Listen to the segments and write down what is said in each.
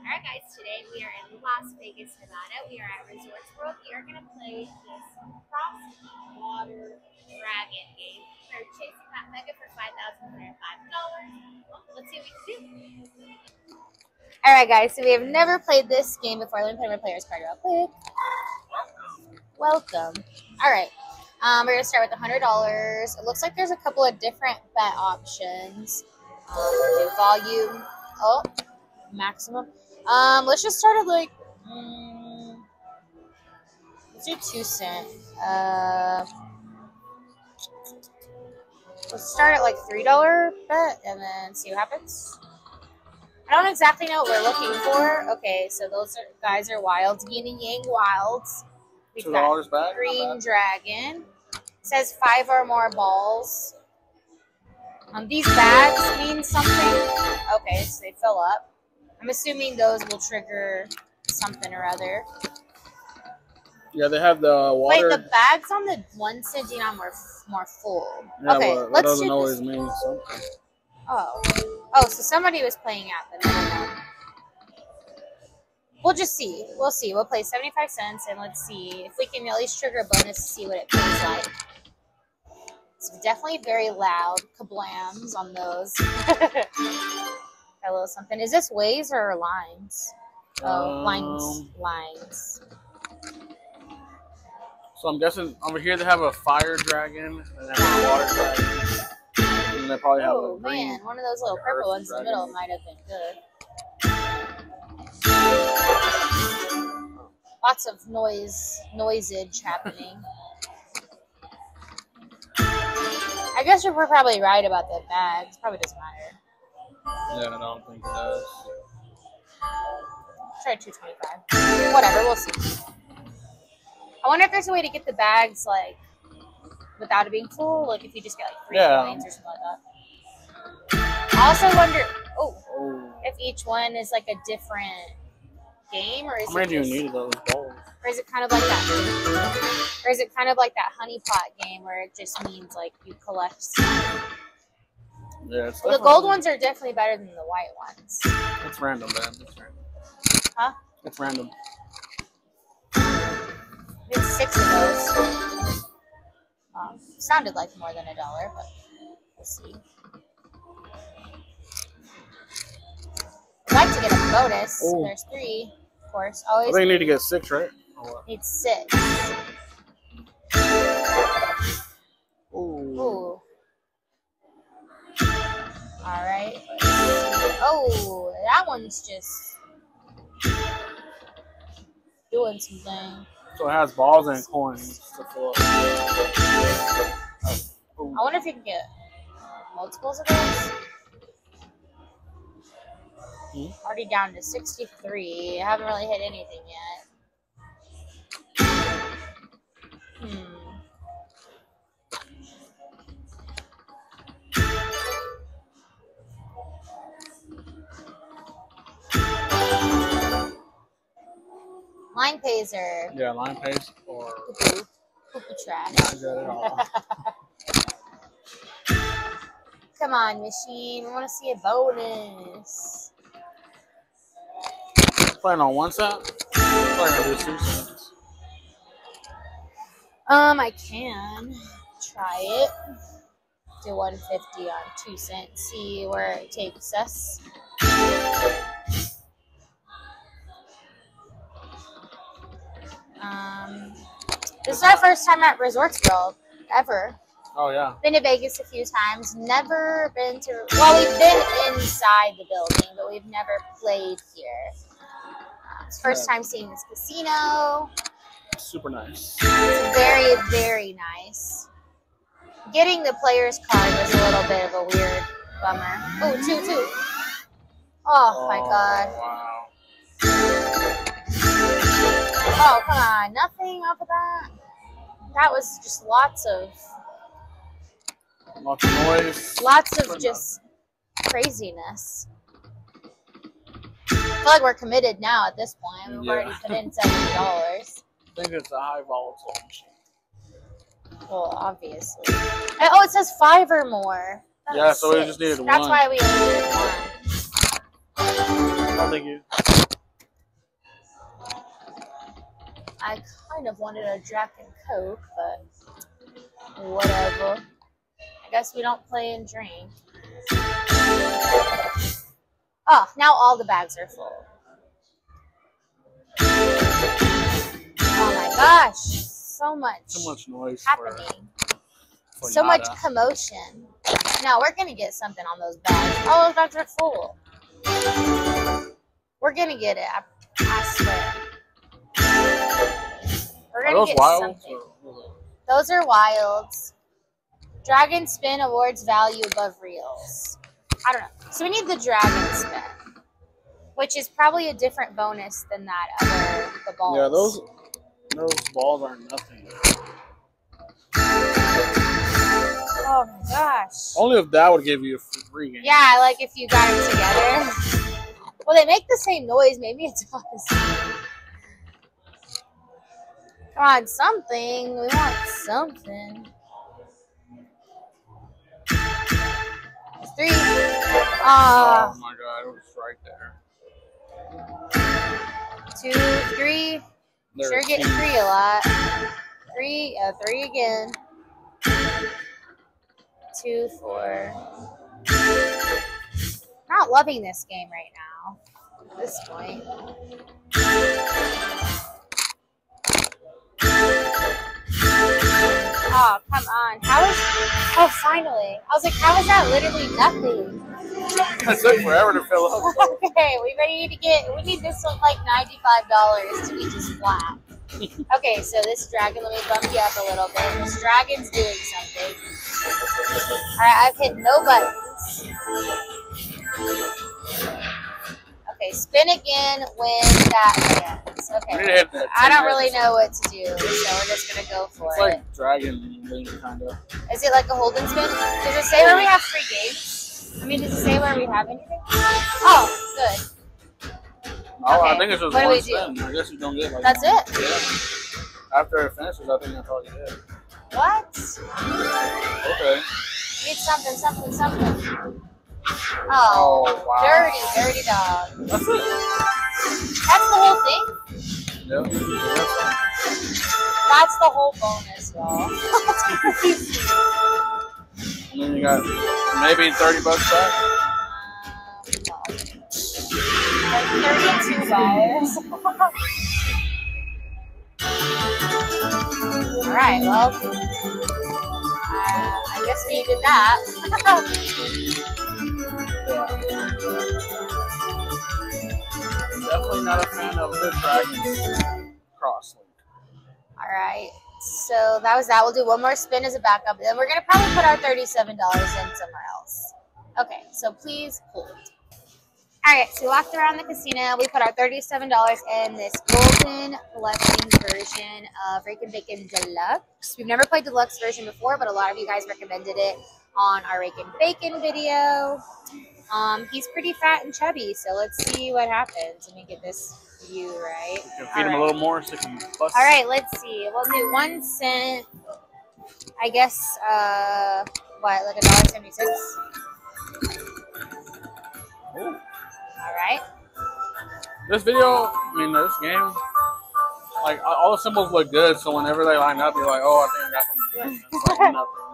Alright guys, today we are in Las Vegas, Nevada. We are at Resorts World. We are going to play this Cross Water Dragon game. We're chasing that mega for $5,105. Let's see what we can do. Alright guys, so we have never played this game before. Let me put my player's card real quick. Welcome. Alright, um, we're going to start with $100. It looks like there's a couple of different bet options. Um, volume. Oh, maximum. Um, let's just start at like, mm, let's do two cent. Uh, let's start at like three dollar bet and then see what happens. I don't exactly know what we're looking for. Okay, so those are, guys are wilds, yin and yang wilds. We've Two dollars back. Green dragon. It says five or more balls. Um, these bags mean something. Okay, so they fill up. I'm assuming those will trigger something or other. Yeah, they have the water. Wait, the bags on the one cent are more more full. Yeah, okay, well, let's doesn't do always this. mean something. Oh, oh, so somebody was playing at the. We'll just see. We'll see. We'll play 75 cents and let's see if we can at least trigger a bonus to see what it feels like. It's definitely very loud kablams on those. little something. Is this ways or lines? Oh, Um, lines. Lines. So I'm guessing over here they have a fire dragon and they a water dragon. And they probably have Oh a green. man, one of those little like purple ones in the middle might have been good. Lots of noise, noisage happening. I guess we're probably right about the bags. Probably doesn't matter. Yeah, I don't think it does. Try 225. Whatever, we'll see. I wonder if there's a way to get the bags like without it being full, like if you just get like three Yeah. coins or something like that. I also wonder, oh, Oh. if each one is like a different game, or is many it just, need those balls? or is it kind of like that, or is it kind of like that honey pot game where it just means like you collect? Yeah, it's The gold ones are definitely better than the white ones. It's random, man. It's random. Huh? It's random. Six of those. Um, sounded like more than a dollar, but we'll see. I'd like to get a bonus. Ooh. There's three, of course. I Always think you need to get six, right? Need six. Ooh. Ooh. All right. Oh, that one's just doing something. So it has balls and coins to fill I wonder if you can get multiples of those. Hmm? Already down to 63. I haven't really hit anything yet. Hmm. Line Pazer. Yeah, line paste or Poo poo trash. not good at all. Come on, machine. We want to see a bonus. Playing on one set? Playing on two cents. Um, I can try it. Do 150 on two cents. See where it takes us. Um, this is our first time at Resorts World ever. Oh yeah. Been to Vegas a few times. Never been to. Well, we've been inside the building, but we've never played here. Uh, it's first time seeing this casino. Super nice. It's very, very nice. Getting the player's card was a little bit of a weird bummer. Oh, two, two. Oh my god. Wow. Oh, come on. Nothing off of that. That was just lots of, Lots of noise. lots of just craziness. I feel like we're committed now at this point. We've Yeah. already put in seventy dollars. I think it's a high volatile machine. Well, obviously. And- oh, it says five or more. That Yeah, so we just needed That's one. That's why we only needed one. I think you. I kind of wanted a Jack and Coke, but whatever. I guess we don't play and drink. Oh, now all the bags are full. Oh my gosh, so much, So much noise happening, for, for so much commotion. No, we're gonna get something on those bags. Oh, those bags are full. We're gonna get it. I, I swear. We're gonna those get wild? something. Those are wilds. Dragon spin awards value above reels. I don't know. So we need the dragon spin, which is probably a different bonus than that other the balls. Yeah, those those balls are nothing. Oh my gosh. Only if that would give you a free game. Yeah, like if you got them together. Well, they make the same noise. Maybe it does. Come on, something. We want something. Three. Oh Ah, my god, it was right there. two, three. There Sure getting three a lot. Three, uh, three again. Two, four. Not loving this game right now. At this point. Oh, come on. How is. Oh, finally. I was like, how is that literally nothing? That took forever to fill up. okay, we ready to get. We need this one like ninety-five dollars to be just flat. Okay, so this dragon. Let me bump you up a little bit. This dragon's doing something. All right, I've hit no buttons. Okay, spin again when that ends. Okay, I don't really know what to do, so we're just gonna go for it. It's it. like Dragon Link, kind of. Is it like a hold and spin? Does it say where we have free games? I mean, does it say where we have anything? Oh, good. Oh, I think it's just what do one do? spin. I guess you don't get like. That's it. Yeah. After it finishes, I think that's all you get. What? Okay. Need something, something, something. Oh, Oh, wow. dirty, dirty dog. That's the whole thing. Yep. That's the whole bonus, y'all. And then you got maybe 30 bucks back. Like 32 dollars. All right, well, uh, I guess we did that. Definitely not a fan of the Dragon Crosslink. All right. So that was that. We'll do one more spin as a backup. Then we're gonna probably put our thirty-seven dollars in somewhere else. Okay. So please hold. All right. So we walked around the casino. We put our thirty-seven dollars in this golden collecting version of Rakin' Bacon Deluxe. We've never played deluxe version before, but a lot of you guys recommended it on our Rakin' Bacon video. Um, he's pretty fat and chubby, so let's see what happens. Let me get this view right. You can All feed him right. a little more so he can bust. All right, let's see. We'll do one cent. I guess uh, what, like a dollar seventy-six? All right. This video, I mean, this game, like all the symbols look good. So whenever they line up, you're like, oh, I think I got something.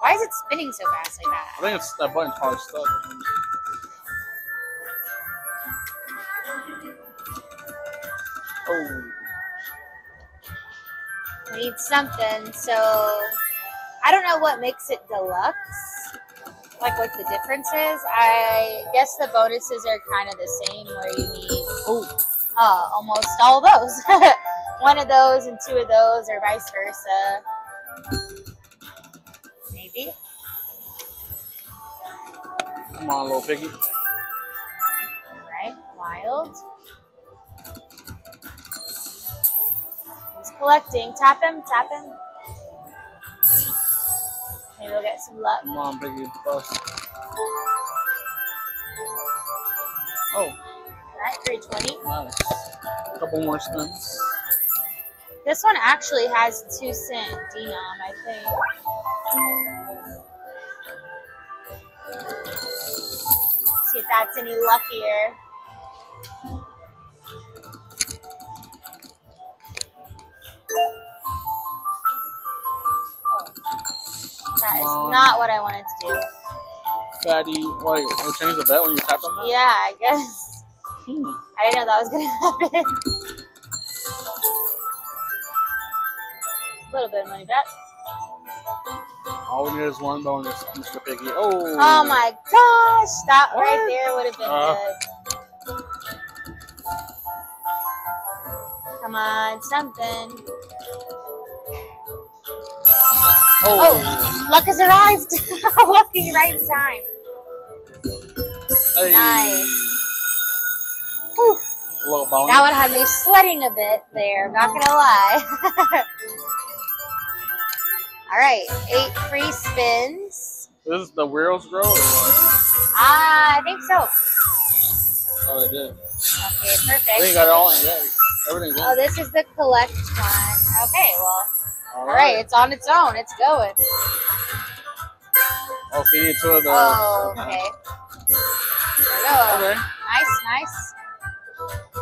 Why is it spinning so fast like that? I think it's that button's probably stuck. Oh, We need something. So I don't know what makes it deluxe. Like what the difference is. I guess the bonuses are kind of the same, where you need oh, uh, almost all those. One of those and two of those, or vice versa. Maybe. come on, little piggy. Alright, wild. He's collecting. Tap him, tap him. Maybe we'll get some luck. Come on, piggy, bust. Oh, Alright, 320. nice. A Couple more spins. This one actually has two cent denom, I think. That's any luckier. That is on. not what I wanted to do. Fatty. Wait, we change the bet when you tap on that? Yeah, I guess. Hmm. I didn't know that was gonna happen. A little bit of money back. All we need is one bonus, Mr. Piggy. Oh. Oh my gosh, that right What? there would have been Uh. good. Come on, something. Oh. Luck has arrived. Lucky right in time. Hey. Nice. Whew. A little bonus. That would have me sweating a bit there, I'm not gonna lie. Alright, eight free spins. This is the wheels grow or what? Ah, I think so. Oh, they did. Okay, They perfect. got it all in. Everything's in. Oh, this is the collect one. Okay, well, All alright, it's on its own. It's going. Oh, so you need two of the. Oh, okay. There we go. Okay. Nice, nice.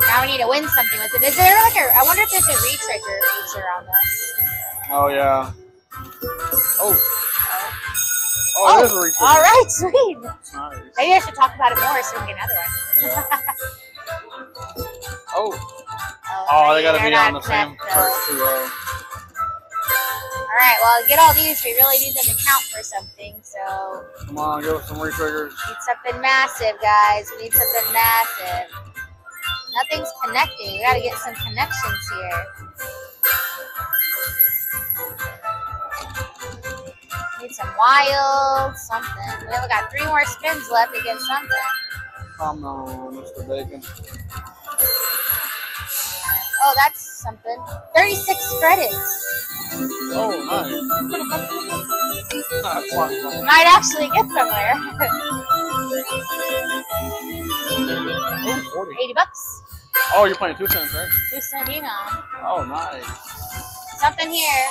Now we need to win something with it. Is there like a? I wonder if there's a re-trigger feature on this. Oh, yeah. Oh. Oh, Oh, is a reach. All right, sweet. Nice. Maybe I should talk about it more so we can get another one. Yeah. Oh. Oh, Oh, they gotta be on the same connect, though. first two. Uh, All right, well, get all these. We really need them to count for something. So come on, give us some retriggers. need something massive, guys. We need something massive. Nothing's connecting. We gotta get some connections here. Need some wild something. We only got three more spins left to get something. Come on, Mr. Bacon. Oh, that's something. 36 credits. Oh, nice. Come on, come on. Might actually get somewhere. Oh, 80 bucks. Oh, you're playing two cents, right? Two cent denom. Oh, nice. Something here.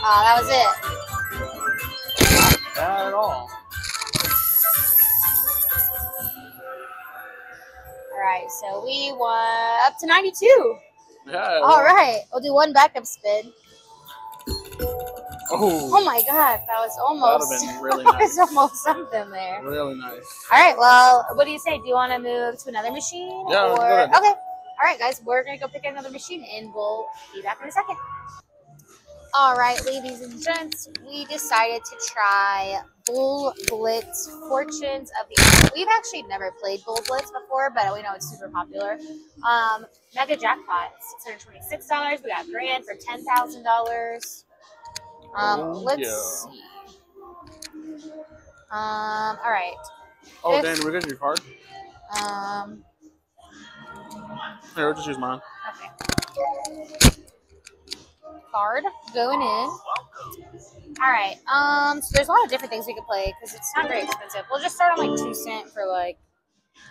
Oh, that was it. Bad at all. All right, so we won up to 92. Yeah. All right, we'll do one backup spin. Oh, Oh my god, that was that almost. been really that was nice. almost something there. Really nice. All right, well, what do you say? Do you want to move to another machine? Yeah, or okay. All right, guys, we're gonna go pick another machine, and we'll be back in a second. All right, ladies and gents, we decided to try Bull Blitz Fortunes of the. We've actually never played Bull Blitz before, but we know it's super popular. Um, Mega jackpot, six hundred twenty-six dollars. We got grand for ten thousand dollars. Um, Oh, let's yeah. see. Um, all right. Oh, If- Dan, we're good. Your card. Um, Here, we'll just use mine. okay. Card going in. All right. Um, so there's a lot of different things we could play because it's not very expensive. We'll just start on like two cent for like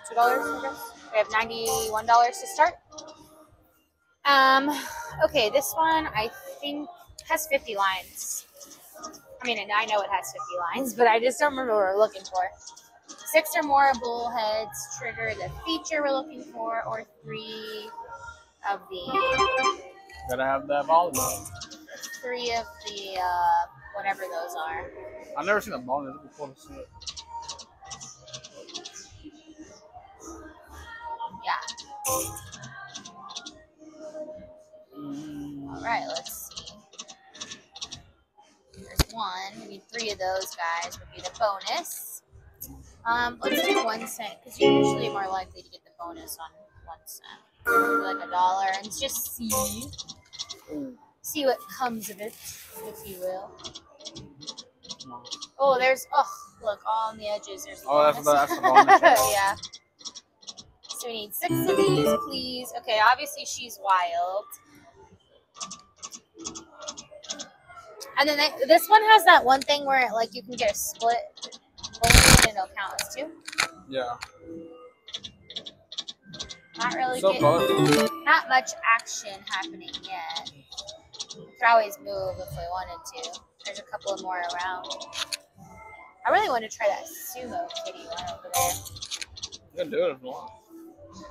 two dollars. I we have ninety-one dollars to start. Um, okay, this one I think has fifty lines. I mean, I know it has fifty lines, but I just don't remember what we're looking for. Six or more bullheads trigger the feature we're looking for, or three of the Gotta have that volleyball. three of the uh, whatever those are. I've never seen a bonus. It'd be cool to see it. Yeah. Mm, All right. Let's see. There's one. We need three of those guys. Would be the bonus. Um, let's do one cent because you're usually more likely to get the bonus on one cent. Like a dollar and just see see what comes of it, if you will. Oh, there's oh look all on the edges. There's a Oh, that's the- that's the bonus. yeah. So we need six of these, please. Okay, obviously she's wild. And then they, this one has that one thing where like you can get a split and it'll count as two. Yeah. Not really So getting not much action happening yet. We could always move if we wanted to. There's a couple of more around. I really want to try that sumo kitty one over there. You can do it if you want.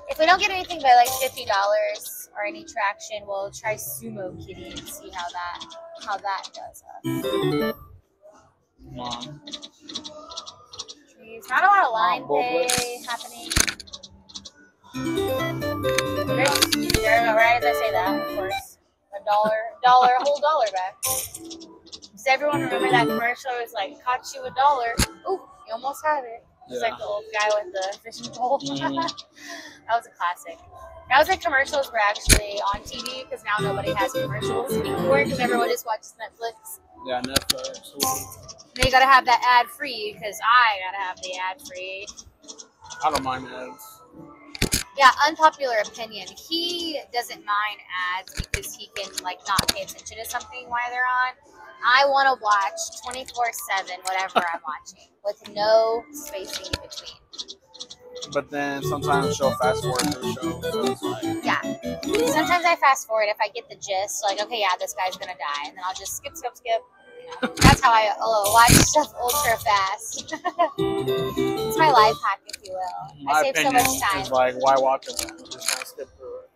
If we don't get anything by like fifty dollars, or any traction, we'll try Sumo Kitty and see how that how that does. Us. Come on. Jeez, not a lot of line both pay happening. There's, there right as I say that, of course. A dollar, dollar, a whole dollar back. Does everyone remember that commercial? It was like, caught you a dollar. Ooh, you almost had it. It's Yeah. like the old guy with the fishing pole. Mhm. that was a classic. That was like commercials were actually on TV because now nobody has commercials anymore because everyone just watches Netflix. Yeah, Netflix. And you gotta have that ad free because I gotta have the ad free. I don't mind ads. Yeah, unpopular opinion. He doesn't mind ads because he can like not pay attention to something while they're on. I want to watch twenty four seven whatever I'm watching with no spacing in between. But then sometimes she'll fast forward through shows. So like, Yeah. Sometimes I fast forward if I get the gist, like okay, yeah, this guy's gonna die, and then I'll just skip, skip, skip. That's how I uh, watch stuff ultra fast. it's my life hack, if you will. my I save so much time. is like, why watch it? Just kind of skip through it.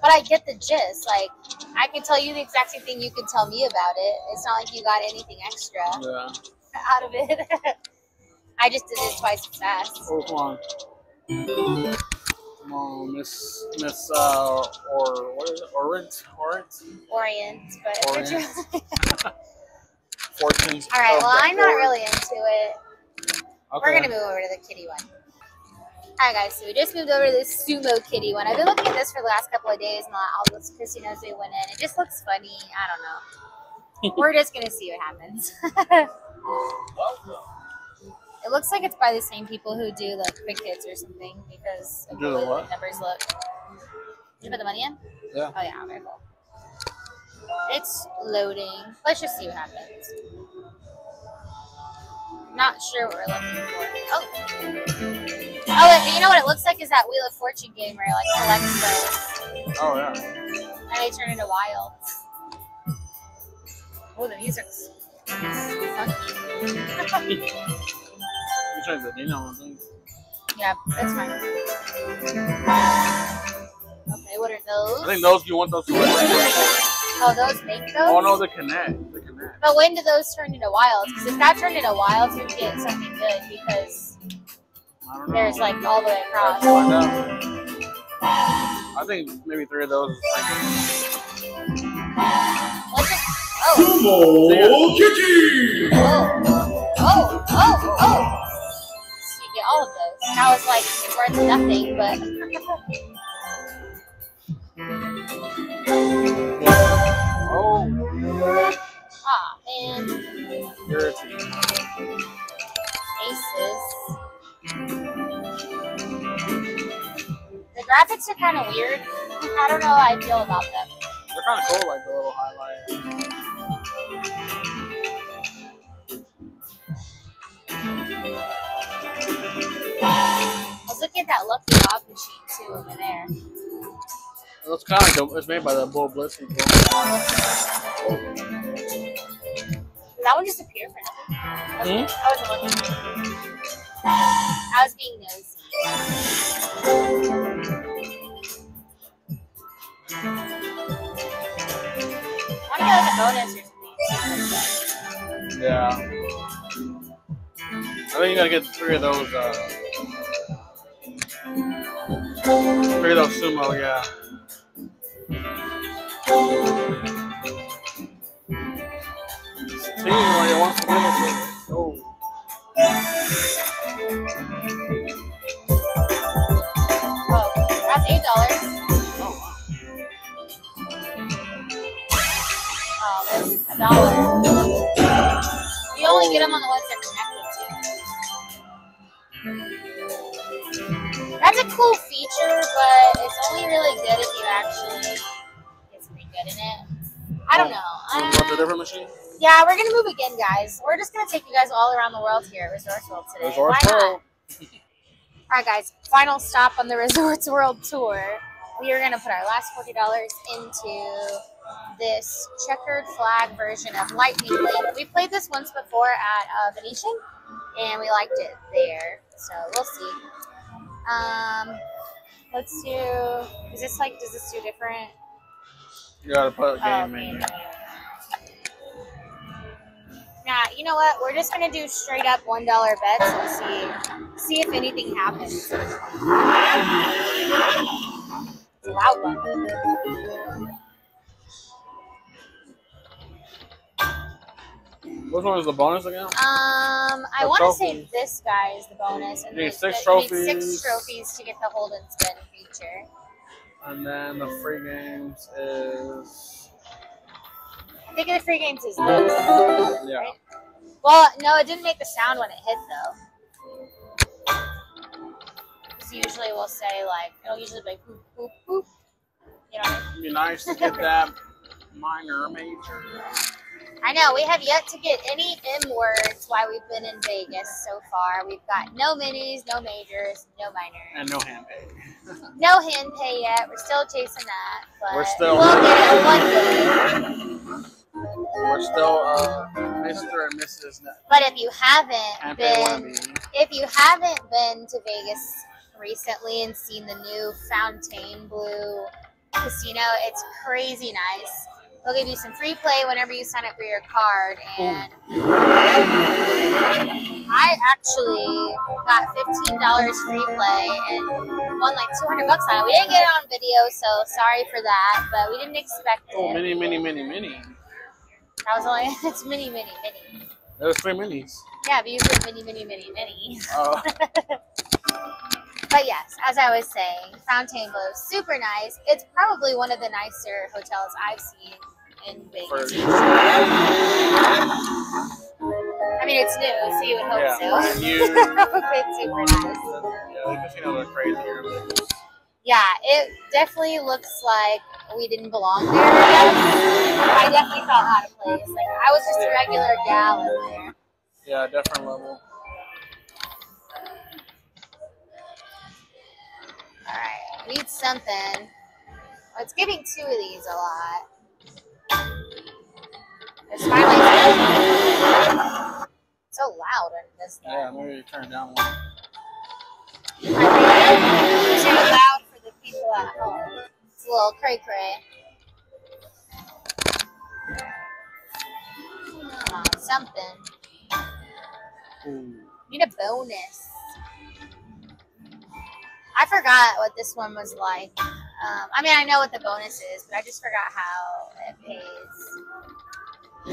But I get the gist. Like, I can tell you the exact same thing you can tell me about it. It's not like you got anything extra Yeah. out of it. I just did it twice as fast. Oh, on. Miss Miss uh or what is it? Orient Orient Orient, but Orient. Fortunes. all right. Well, I'm not really into it. Okay. We're gonna move over to the kitty one. All right, guys. So we just moved over to this sumo kitty one. I've been looking at this for the last couple of days, and all Chrissy knows we went in. It just looks funny. I don't know. We're just gonna see what happens. It looks like it's by the same people who do like crickets or something because of Do the the way what? the numbers look. Did you put the money in? Yeah. Oh yeah, very cool. It's loading. Let's just see what happens. Not sure what we're looking for. Oh. Oh, you know what it looks like is that Wheel of Fortune game where it like collects those Oh yeah. and they turn into wilds. Oh, the music's funky. You said the Dino one thing. Yeah, that's fine. Okay, what are those? I think those you want those to look like. Oh, those make those? Oh no, the connect. The connect. But when do those turn into wilds? Because if that turned into wilds, you'd get something good because I don't know. there's like all the way Let's across. I think maybe three of those. is pretty Let's. Oh, Sumo Kitty! oh, oh, oh, oh. So you get all of those. Now was like it's worth nothing, but. Oh, Ah, man. Aces. The graphics are kind of weird. I don't know how I feel about them. They're kind of cool, like the little highlight. I was looking at that Lucky Dog machine too over there. It's kind of like the, it's made by the Bull. Did that one just appear for nothing? Hmm? I wasn't looking. I was being nosy. I want to get like a bonus or something. Yeah. I think you gotta get three of those. Uh, of those sumo, yeah. Oh. That's eight dollars. Oh, that's um, a dollar. Only get them on the ones they're connected to. That's a cool feature, but it's only really good if you actually get something good in it. I don't know. So, what's a different machine? yeah, we're gonna move again, guys. We're just gonna take you guys all around the world here at Resorts World today. Resorts Why not? World. All right, guys. Final stop on the Resorts World tour. We are gonna put our last forty dollars into this checkered flag version of Lightning Lane. We played this once before at uh, Venetian, and we liked it there. So we'll see. Um, let's do. Is this like? Does this do different? You gotta put a Oh, game in. game. Nah, you know what? We're just gonna do straight up one dollar bets and see see if anything happens. It's loud one. Which one is the bonus again? Um, I want to say this guy is the bonus, and You need six the- you need trophies. six trophies to get the hold and spin feature. And then the free games is I think the free games is this. yeah. Right? Well, no, it didn't make the sound when it hit though. 'Cause usually we'll say like it'll usually be like boop boop boop. You know. What I, mean? It'd be nice to get that minor major. I know we have yet to get any M words while we've been in Vegas so far. We've got no minis, no majors, no minors, And no hand pay. no hand pay yet. We're still chasing that, but We're still- we'll get it one day. We're still uh, Mr. and Mrs. Ne- But if you haven't hand been if you haven't been to Vegas recently and seen the new Fontainebleau casino, it's crazy nice. They'll give you some free play whenever you sign up for your card, and I actually got fifteen dollars free play and won like two hundred bucks on it. We didn't get it on video, so sorry for that, but we didn't expect Oh, it. mini, mini, mini, mini. That was only it's mini, mini, mini. There's three minis. Yeah, but you said mini, mini, mini, mini. Uh, But yes, as I was saying, Fontainebleau is super nice. It's probably one of the nicer hotels I've seen in Vegas. I mean, it's new, so you would hope yeah, so. and you. it's super nice. Yeah, the are crazy. Yeah, it definitely looks like we didn't belong there. I. I definitely felt out of place. Like I was just a regular gal in there. Yeah, different level. All right, need something. Well, it's giving two of these a lot. There's finally so loud in this thing. Yeah, maybe turn it down one. I think it's too loud for the people at home. It's a little cray cray. Come on, something. Ooh. Need a bonus. I forgot what this one was like. Um, I mean, I know what the bonus is, but I just forgot how it pays. I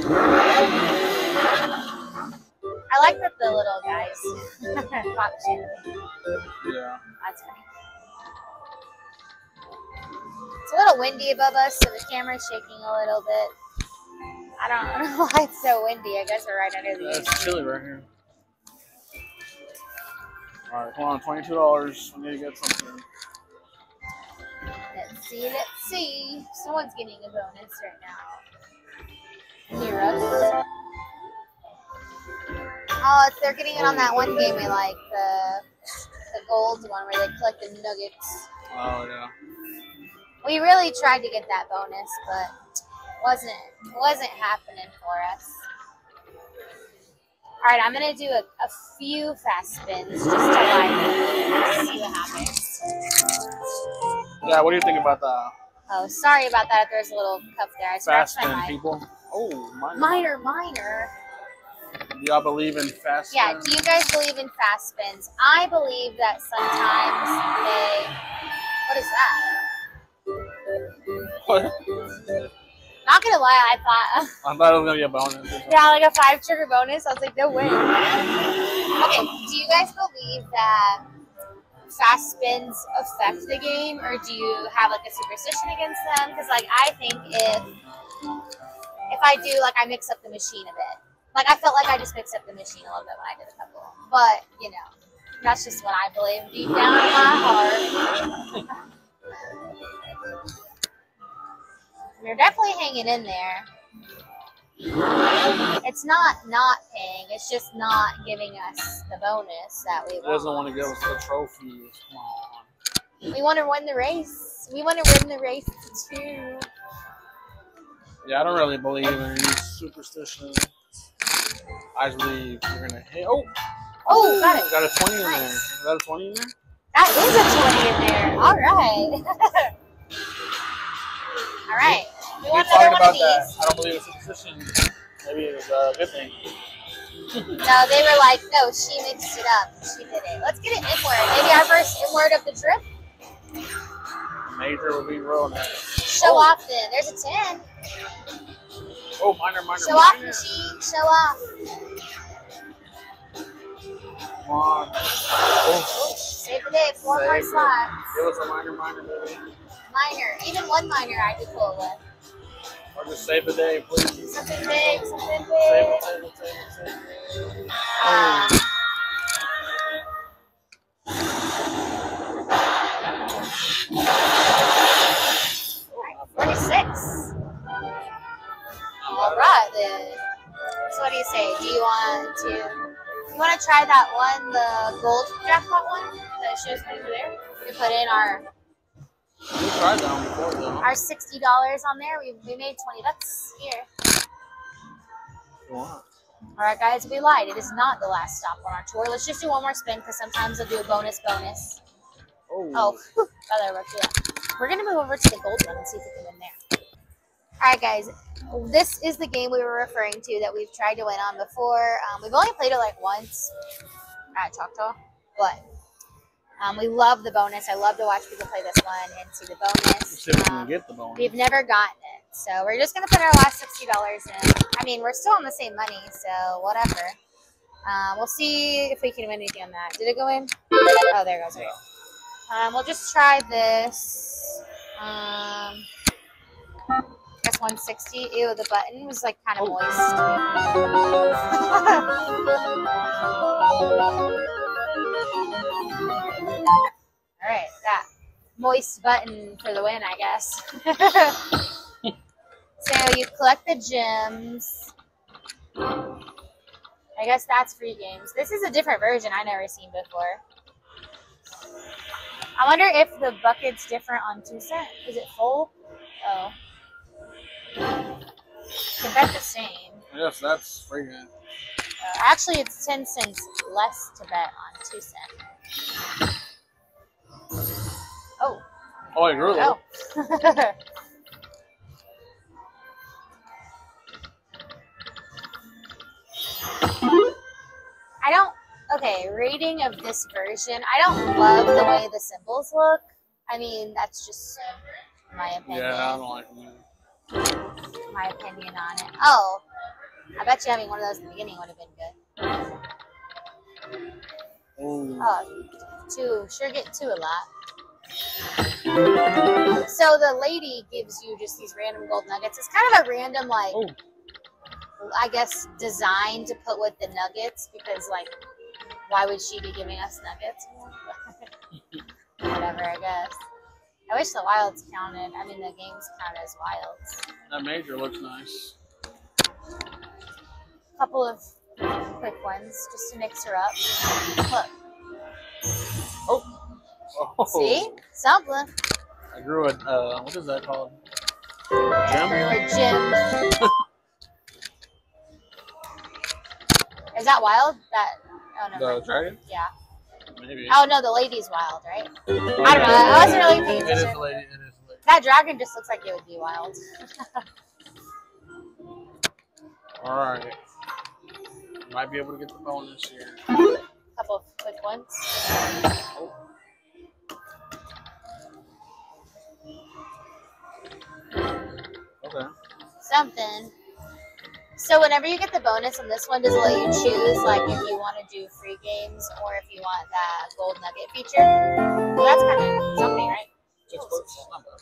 like that the little guys pop. Yeah. That's funny. It's a little windy above us, so the camera's shaking a little bit. I don't know why it's so windy. I guess we're right under the Yeah, it's chilly right here. All right, come on, twenty-two dollars. We need to get something. Let's see, let's see. Someone's getting a bonus right now. Heroes. Oh, it's, they're getting it on that one game we like, the the gold one where they collect the nuggets. Oh yeah. We really tried to get that bonus, but wasn't wasn't happening for us. All right, I'm gonna do a, a few fast spins just to like see what happens. Yeah. What do you think about that? Oh, sorry about that. If there's a little cup there, I fast scratched my spin people? Oh, minor. Minor, minor. Do y'all believe in fast Yeah. Do you guys believe in fast spins? I believe that sometimes they. What is that? What? Not gonna lie, I thought. I thought it was gonna be a bonus. Yeah, like a five trigger bonus. I was like, no way. Okay, do you guys believe that fast spins affect the game, or do you have like a superstition against them? Because like I think if if I do, like I mix up the machine a bit. Like I felt like I just mixed up the machine a little bit when I did a couple, but you know, that's just what I believe deep down in my heart. You're definitely hanging in there. It's not not paying. It's just not giving us the bonus that we It doesn't want. want to give us the trophies. Come on. We want to win the race. We want to win the race too. Yeah, I don't really believe in any superstition. I just believe you're gonna hit. Oh, Oh, got it. got a twenty in there. Nice. Got a twenty in there. That is a 20 in there. All right. All right. We We want another one of about that. these. I don't believe in a position. Maybe it was a good thing. No, they were like, no, she mixed it up. She did it. Let's get it inward. Maybe our first inward of the trip. Major will be rolling. Show Oh. off then. There's a 10. Oh, minor, minor, Show off, machine. Show off. Come on. Oh, Save the day. Four more Save it. slots. give us a minor, minor, baby. Minor. Even one minor I could pull with. Or just save the day, please. Something big. Something Save big. it, save it, save it, save it. Uh, Forty-six. All right then. So what do you say? Do you want to? You want to try that one, the gold jackpot one that shows over there? We put in our We tried that one before, though. our sixty dollars on there. We, we made twenty bucks here. On. All right, guys, we lied. It is not the last stop on our tour. Let's just do one more spin because sometimes they'll do a bonus bonus. Oh. Oh. We're gonna move over to the gold one and see if we can win there. All right, guys. This is the game we were referring to that we've tried to win on before. Um, we've only played it like once at Choctaw, but um, we love the bonus. I love to watch people play this one and see the bonus. see if we can Um, get the bonus. We've never gotten it, so we're just gonna put our last sixty dollars in. I mean, we're still on the same money, so whatever. Um, we'll see if we can win anything on that. Did it go in? Oh, there it goes. Yeah. Um, we'll just try this. Um, 160. Ew, the button was like kind of Oh. moist. All right, that moist button for the win, I guess. so you collect the gems. I guess that's free games. This is a different version I never seen before. I wonder if the bucket's different on two cent. Is it full? Oh. I bet the same. Yes, that's game. Uh, actually, it's 10 cents less to bet on two cent. Oh, Oh, wait, really? oh. I don't. Okay, rating of this version. I don't love the way the symbols look. I mean, that's just my opinion. Yeah, I don't like them. My opinion on it. Oh, I bet you having one of those in the beginning would have been good. Oh. Oh, two, sure get two a lot. So the lady gives you just these random gold nuggets. It's kind of a random, like, Oh. I guess, design to put with the nuggets because, like, why would she be giving us nuggets? Whatever, I guess. I wish the wilds counted. I mean, the games count as wilds. That major looks nice. A couple of quick ones just to mix her up. Look, Oh. see? Something. I grew a, uh, what is that called? Gem? Gem? Or gem. Is that wild? That, oh no. The dragon? Yeah. Maybe. Oh no, the lady's wild, right? I don't know. I wasn't really paying It is a lady. It is a lady. That dragon just looks like it would be wild. All right. Might be able to get the bonus here. couple of quick ones. Oh. Okay. Something. So whenever you get the bonus on this one, does it let you choose like if you want to do free games or if you want that gold nugget feature? Well, that's kind of something, right? Six bucks. Not bad.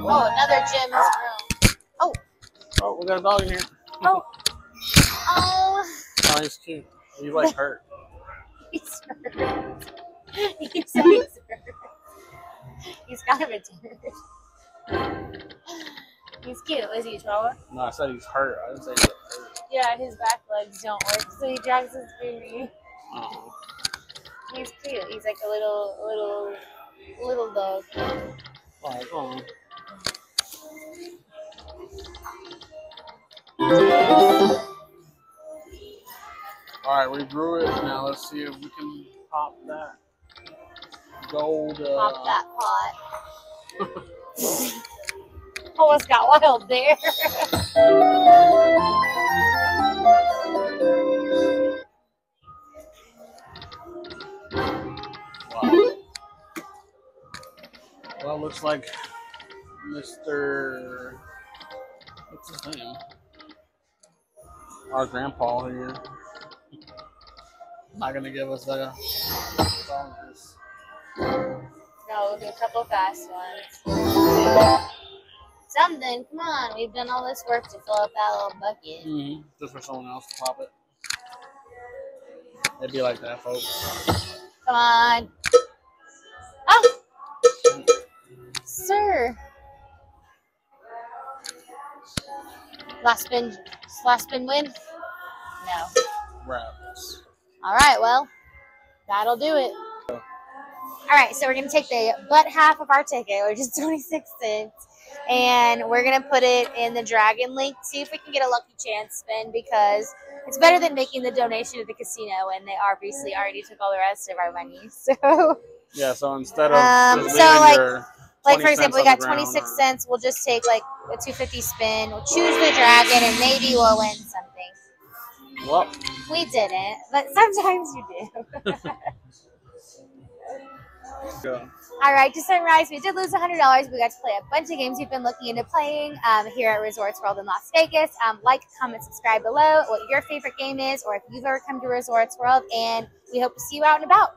Oh, another gym is room. Oh. oh, we got a dog in here. Oh. Oh, Oh, he's cute. He's like hurt. he's hurt. He said he's hurt. He's kind of a turd. He's cute. Is he a chihuahua? No, I said he's hurt. I didn't say he's hurt. Yeah, his back legs don't work, so he drags his baby. Oh. He's cute. He's like a little, little, little dog. All right, go on. All right, we drew it. Now let's see if we can pop that gold. Uh, Pop that pot. Almost got wild there. Wow. Well, looks like Mr. What's his name? Our grandpa here. Not gonna give us a bonus. No, we'll do a couple fast ones. Something, come on. We've done all this work to fill up that little bucket. Mm-hmm. Just for someone else to pop it. It'd be like that, folks. Come on. Oh! Sir. Last spin, last spin win? No. Rabbits. All right, well, that'll do it. All right, so we're going to take the butt half of our ticket, which is 26 cents, and we're going to put it in the Dragon Link, see if we can get a lucky chance spin because it's better than making the donation to the casino and they obviously already took all the rest of our money. So, Yeah, so instead of Um, so, like- like for example, we got 26 or- cents. We'll just take like a 250 spin. We'll choose the dragon and maybe we'll win something. Well, We didn't, but sometimes you do. go. All right, to summarize, we did lose $100. We got to play a bunch of games we've been looking into playing um, here at Resorts World in Las Vegas. Um, like, comment, subscribe below what your favorite game is or if you've ever come to Resorts World, and we hope to see you out and about.